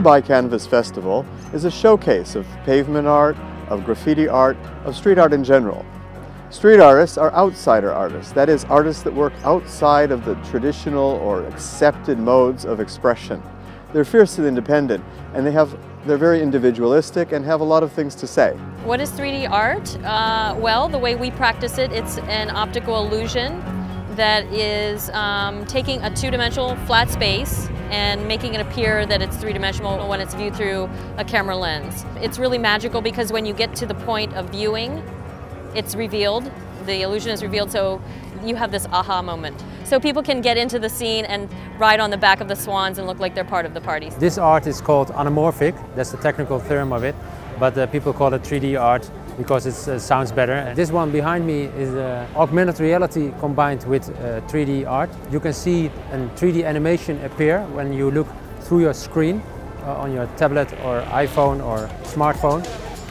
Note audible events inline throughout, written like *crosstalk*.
Dubai Canvas Festival is a showcase of pavement art, of graffiti art, of street art in general. Street artists are outsider artists, that is, artists that work outside of the traditional or accepted modes of expression. They're fiercely independent and they have, they're very individualistic and have a lot of things to say. What is 3D art? Uh, well, the way we practice it, it's an optical illusion that is um, taking a two-dimensional flat space and making it appear that it's three-dimensional when it's viewed through a camera lens. It's really magical because when you get to the point of viewing, it's revealed, the illusion is revealed, so you have this aha moment. So people can get into the scene and ride on the back of the swans and look like they're part of the party. This art is called anamorphic, that's the technical term of it, but uh, people call it 3D art because it uh, sounds better. This one behind me is uh, augmented reality combined with 3D uh, art. You can see a 3D animation appear when you look through your screen on your tablet or iPhone or smartphone.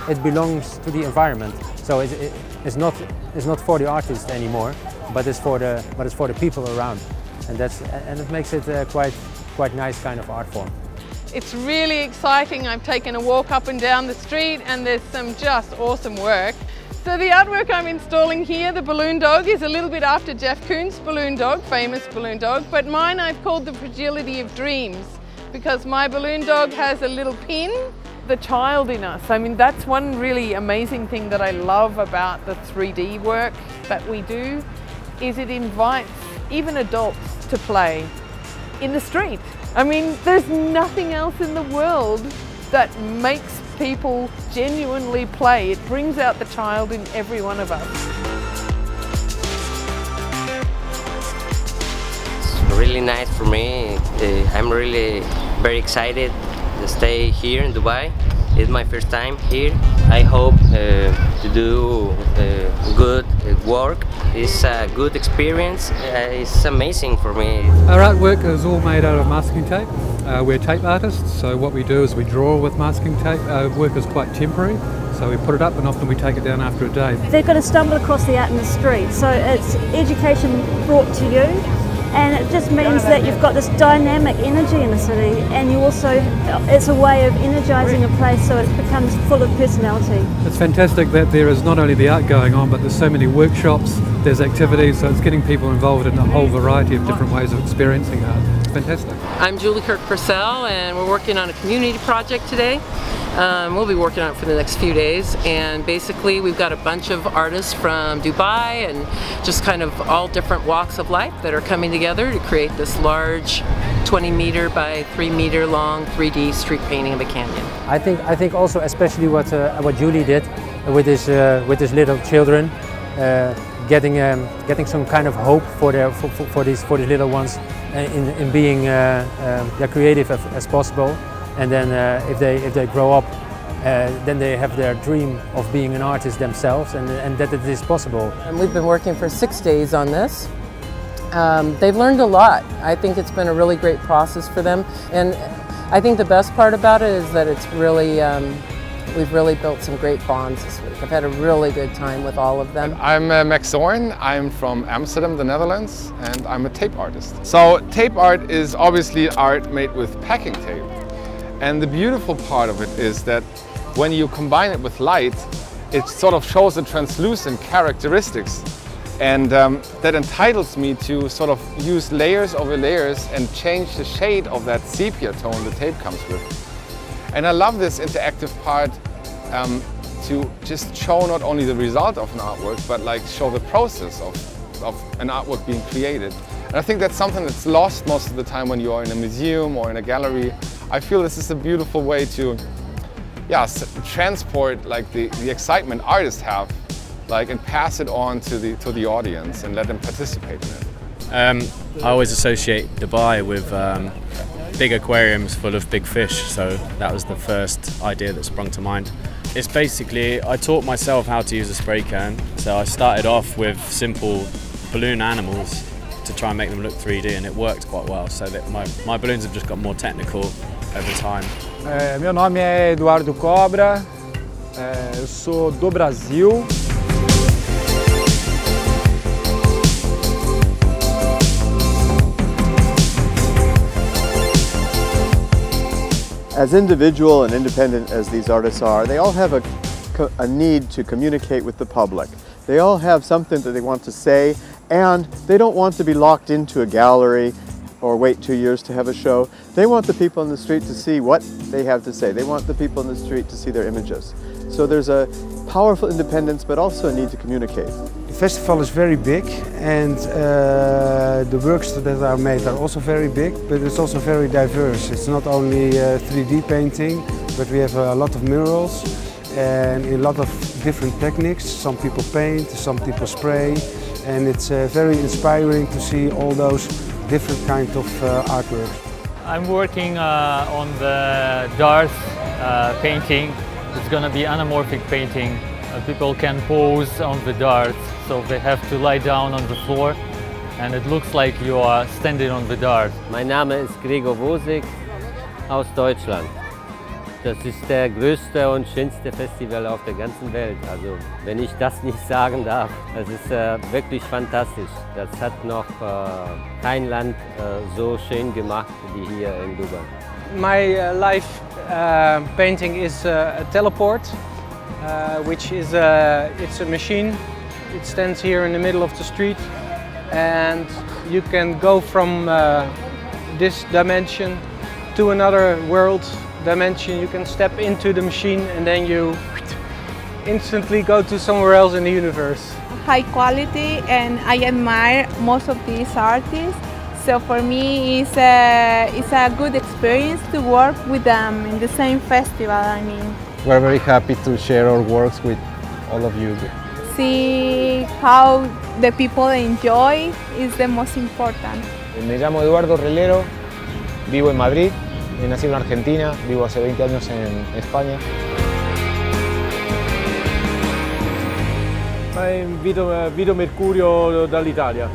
It belongs to the environment. So it, it, it's not it's not for the artist anymore, but it's for the but it's for the people around, and that's and it makes it a quite quite nice kind of art form. It's really exciting. I've taken a walk up and down the street and there's some just awesome work. So the artwork I'm installing here, the balloon dog, is a little bit after Jeff Koons' balloon dog, famous balloon dog, but mine I've called the fragility of dreams because my balloon dog has a little pin the child in us. I mean, that's one really amazing thing that I love about the 3D work that we do, is it invites even adults to play in the street. I mean, there's nothing else in the world that makes people genuinely play. It brings out the child in every one of us. It's really nice for me. Uh, I'm really very excited to stay here in Dubai. It's my first time here. I hope uh, to do uh, good work. It's a good experience. Uh, it's amazing for me. Our artwork is all made out of masking tape. Uh, we're tape artists, so what we do is we draw with masking tape. Our work is quite temporary, so we put it up and often we take it down after a day. They're going to stumble across the art in the street, so it's education brought to you and it just means that you've got this dynamic energy in the city and you also it's a way of energizing a place so it becomes full of personality. It's fantastic that there is not only the art going on but there's so many workshops there's activities so it's getting people involved in a whole variety of different ways of experiencing art. It's fantastic. I'm Julie Kirk Purcell and we're working on a community project today um, we'll be working on it for the next few days and basically we've got a bunch of artists from Dubai and just kind of all different walks of life that are coming together to create this large 20 meter by 3 meter long 3D street painting of a canyon. I think I think also especially what uh, what Julie did with his uh, with his little children uh, getting um, getting some kind of hope for their for, for, these for these little ones uh, in, in being uh, um, creative as, as possible and then uh, if they if they grow up uh, then they have their dream of being an artist themselves and, and that it is possible. And we've been working for six days on this. Um, they've learned a lot. I think it's been a really great process for them and I think the best part about it is that it's really um, we've really built some great bonds this week. I've had a really good time with all of them. I'm uh, Max Zorn. I'm from Amsterdam, the Netherlands, and I'm a tape artist. So tape art is obviously art made with packing tape. And the beautiful part of it is that when you combine it with light, it sort of shows the translucent characteristics. And um, that entitles me to sort of use layers over layers and change the shade of that sepia tone the tape comes with. And I love this interactive part um, to just show not only the result of an artwork, but like show the process of, of an artwork being created. And I think that's something that's lost most of the time when you are in a museum or in a gallery. I feel this is a beautiful way to yeah, transport like the, the excitement artists have like and pass it on to the, to the audience and let them participate in it. Um, I always associate Dubai with um, big aquariums full of big fish, so that was the first idea that sprung to mind. It's basically, I taught myself how to use a spray can, so I started off with simple balloon animals to try and make them look 3D and it worked quite well. So that my, my balloons have just got more technical over time. Eh, é, meu nome é Eduardo Kobra, é, eu sou do Brasil. As individual and independent as these artists are, they all have a, a need to communicate with the public. They all have something that they want to say and they don't want to be locked into a gallery or wait two years to have a show. They want the people in the street to see what they have to say. They want the people in the street to see their images. So there's a powerful independence but also a need to communicate. The festival is very big and uh, the works that are made are also very big but it's also very diverse. It's not only uh, 3D painting but we have a lot of murals and a lot of different techniques. Some people paint, some people spray and it's uh, very inspiring to see all those different kind of uh, artworks. I'm working uh, on the Darth uh, painting. It's going to be anamorphic painting. Uh, people can pose on the Darth, so they have to lie down on the floor and it looks like you are standing on the Darth. My Name is Gregor Wosik aus Deutschland. Das ist der größte und schönste Festival auf der ganzen Welt. Also wenn ich das nicht sagen darf, das ist äh, wirklich fantastisch. Das hat noch äh, kein Land äh, so schön gemacht wie hier in Dubai. My uh, life uh, painting is uh, a teleport, uh, which is a, it's a machine. It stands here in the middle of the street and you can go from uh, this dimension to another world dimension. You can step into the machine and then you instantly go to somewhere else in the universe. High quality and I admire most of these artists. So for me it's a, it's a good experience to work with them in the same festival, I mean. We're very happy to share our works with all of you. See how the people enjoy is the most important. Me llamo Eduardo Relero, vivo en Madrid He nacido en Argentina, vivo hace 20 años en España. I'm Vito, uh, Vito Mercurio dall'Italia.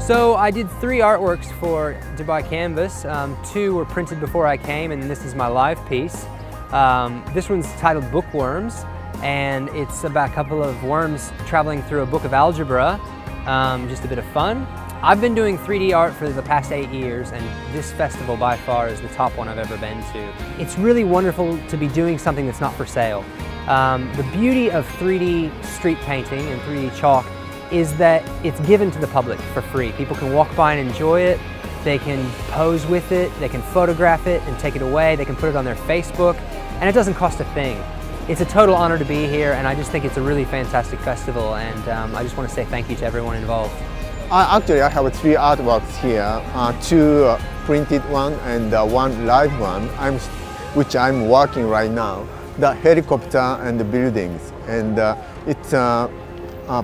So I did three artworks for Dubai Canvas. Um, two were printed before I came and this is my live piece. Um, this one's titled Bookworms and it's about a couple of worms traveling through a book of algebra. Um, just a bit of fun. I've been doing 3D art for the past eight years and this festival by far is the top one I've ever been to. It's really wonderful to be doing something that's not for sale. Um, the beauty of 3D street painting and 3D chalk is that it's given to the public for free. People can walk by and enjoy it, they can pose with it, they can photograph it and take it away, they can put it on their Facebook, and it doesn't cost a thing. It's a total honor to be here and I just think it's a really fantastic festival and um, I just want to say thank you to everyone involved. Uh, actually, I have three artworks here, uh, two uh, printed one and uh, one live one, I'm, which I'm working right now. The helicopter and the buildings, and uh, its uh,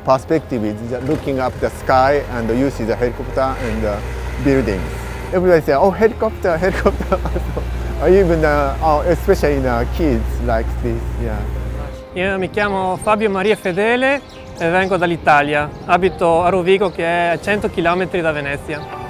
perspective is looking up the sky and you see the helicopter and the buildings. Everybody say, oh, helicopter, *laughs* helicopter. *laughs* Even, oh, especially the kids like this, yeah. Io mi chiamo Fabio Maria Fedele vengo dall'Italia. Abito a Rovigo che è a 100 km da Venezia.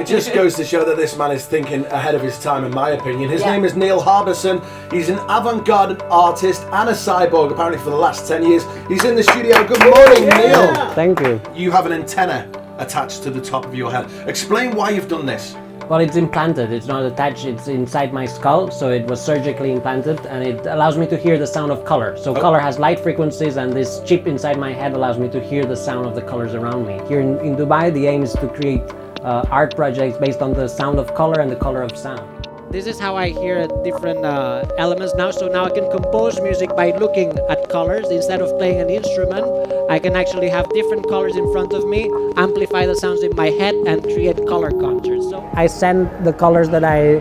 It just *laughs* goes to show that this man is thinking ahead of his time, in my opinion. His yeah. name is Neil Harbisson. He's an avant garde artist and a cyborg, apparently, for the last 10 years. He's in the studio. Good morning, yeah. Neil. Thank you. You have an antenna attached to the top of your head. Explain why you've done this. Well, it's implanted. It's not attached. It's inside my skull, so it was surgically implanted, and it allows me to hear the sound of color. So oh. color has light frequencies, and this chip inside my head allows me to hear the sound of the colors around me. Here in, in Dubai, the aim is to create uh, art projects based on the sound of color and the color of sound. This is how I hear different uh, elements now. So now I can compose music by looking at colors instead of playing an instrument. I can actually have different colors in front of me, amplify the sounds in my head, and create color concerts. So I send the colors that I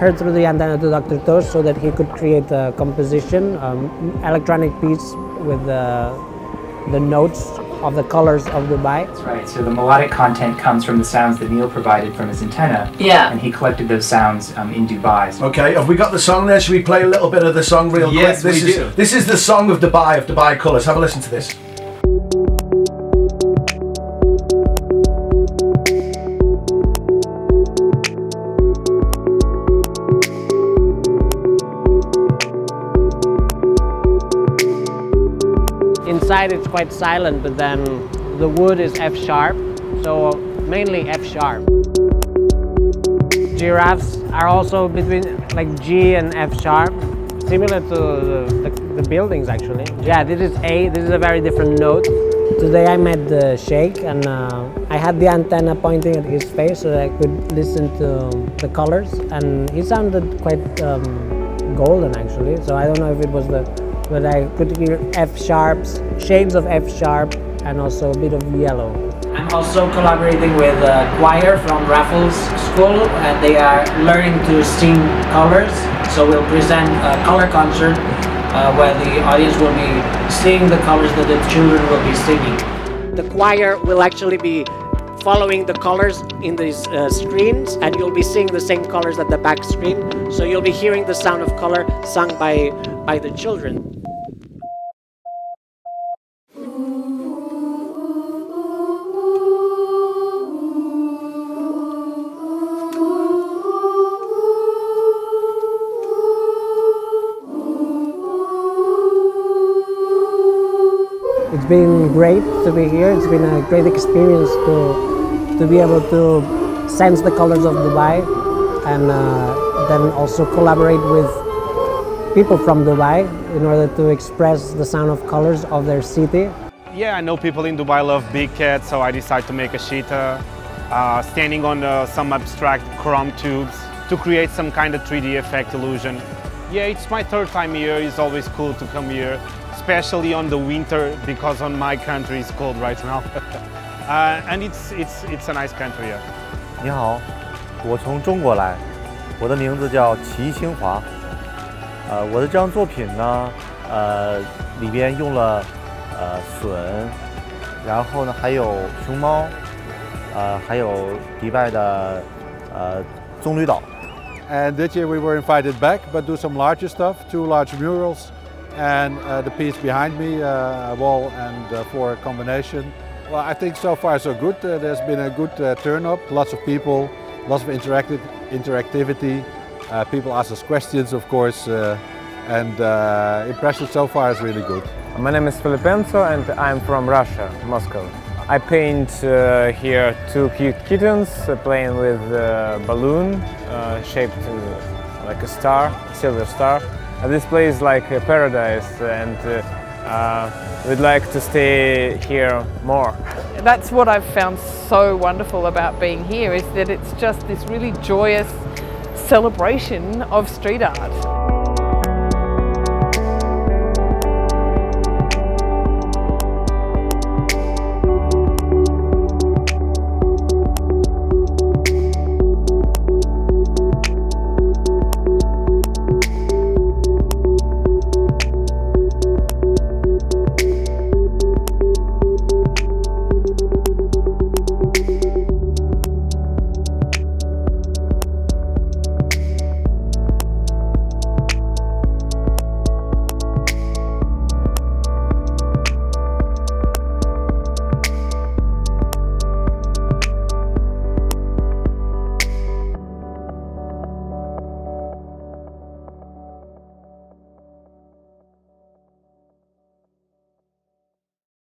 heard through the antenna to Dr. Tosh so that he could create a composition, um, electronic piece with the, the notes of the colors of Dubai. That's right. So the melodic content comes from the sounds that Neil provided from his antenna. Yeah. And he collected those sounds um, in Dubai. So okay, have we got the song there? Should we play a little bit of the song real yes, quick? This we is, do. This is the song of Dubai, of Dubai Colours. Have a listen to this. It's quite silent, but then the wood is F sharp, so mainly F sharp. Giraffes are also between like G and F sharp, similar to the, the, the buildings actually. Yeah, this is A, this is a very different note. Today I met the sheikh and uh, I had the antenna pointing at his face so I could listen to the colors and he sounded quite um, golden actually. So I don't know if it was the, but I could hear F sharps, shades of F sharp and also a bit of yellow. I'm also collaborating with a choir from Raffles School and they are learning to sing colors. So we'll present a color concert uh, where the audience will be seeing the colors that the children will be singing. The choir will actually be following the colors in these uh, screens and you'll be seeing the same colors at the back screen. So you'll be hearing the sound of color sung by, by the children. Been great to be here. It's been a great experience to, to be able to sense the colors of Dubai and uh, then also collaborate with people from Dubai in order to express the sound of colors of their city. Yeah, I know people in Dubai love big cats, so I decided to make a cheetah, uh, standing on uh, some abstract chrome tubes to create some kind of 3D effect illusion. Yeah, it's my third time here. It's always cool to come here, especially on the winter because on my country it's cold right now. *laughs* uh, and it's, it's, it's a nice country, yeah. 你好，我从中国来，我的名字叫齐清华。呃，我的这张作品呢，呃，里边用了呃笋，然后呢还有熊猫，呃，还有迪拜的呃棕榈岛。 And this year we were invited back, but do some larger stuff, two large murals, and uh, the piece behind me, uh, wall and uh, floor combination. Well, I think so far so good. Uh, there's been a good uh, turn up, lots of people, lots of interactive interactivity. Uh, people ask us questions, of course, and impression so far is really good. My name is Filipenko and I'm from Russia, Moscow. I paint here two cute kittens playing with a balloon shaped like a star, silver star. Uh, this place is like a paradise and uh, uh, we'd like to stay here more. That's what I've found so wonderful about being here is that it's just this really joyous celebration of street art.